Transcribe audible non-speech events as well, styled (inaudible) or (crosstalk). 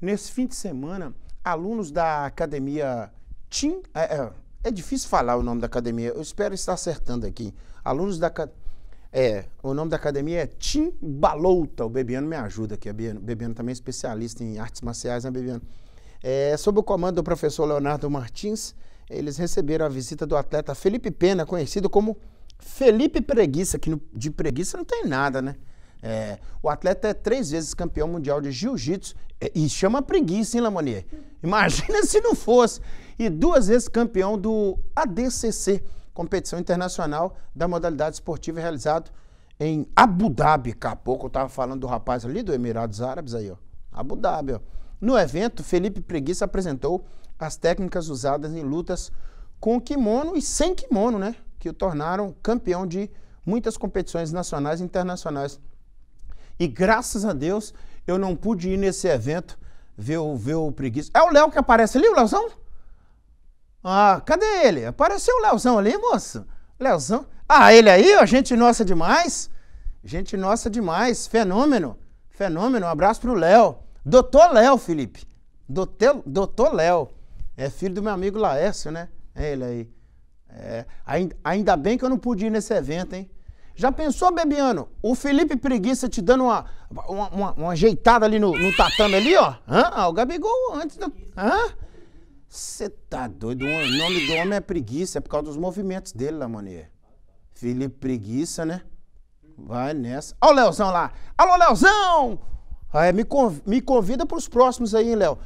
Nesse fim de semana, alunos da academia Tim. É, é, é, difícil falar o nome da academia, eu espero estar acertando aqui. Alunos da. É, o nome da academia é Tim Balouta. O Bebiano me ajuda aqui. O Bebiano também é especialista em artes marciais, né, Bebiano? É, sob o comando do professor Leonardo Martins, eles receberam a visita do atleta Felipe Pena, conhecido como Felipe Preguiça, que no, de preguiça não tem nada, né? É, o atleta é três vezes campeão mundial de jiu-jitsu é, e chama preguiça, hein, Lamonier? Imagina (laughs) se não fosse. E duas vezes campeão do ADCC, competição internacional da modalidade esportiva realizado em Abu Dhabi. Daqui a pouco eu tava falando do rapaz ali do Emirados Árabes aí, ó. Abu Dhabi, ó. No evento, Felipe Preguiça apresentou as técnicas usadas em lutas com kimono e sem kimono, né? Que o tornaram campeão de muitas competições nacionais e internacionais. E graças a Deus eu não pude ir nesse evento ver o, ver o preguiça. É o Léo que aparece ali, o Léozão? Ah, cadê ele? Apareceu o Léozão ali, moço. Léozão. Ah, ele aí, ó, gente nossa demais. Gente nossa demais. Fenômeno. Fenômeno. Um abraço pro Léo. Doutor Léo, Felipe. Doutor, doutor Léo. É filho do meu amigo Laércio, né? É ele aí. É, ainda bem que eu não pude ir nesse evento, hein? Já pensou, Bebiano? O Felipe Preguiça te dando uma, uma, uma, uma ajeitada ali no, no, tatame ali, ó. Hã? Ah, o Gabigol antes do. Hã? Você tá doido? O nome do homem é preguiça, é por causa dos movimentos dele, Lamonier. Felipe Preguiça, né? Vai nessa. Ó o Leozão lá. Alô, Leozão! Ah, é, me, conv me convida pros próximos aí, hein, Léo?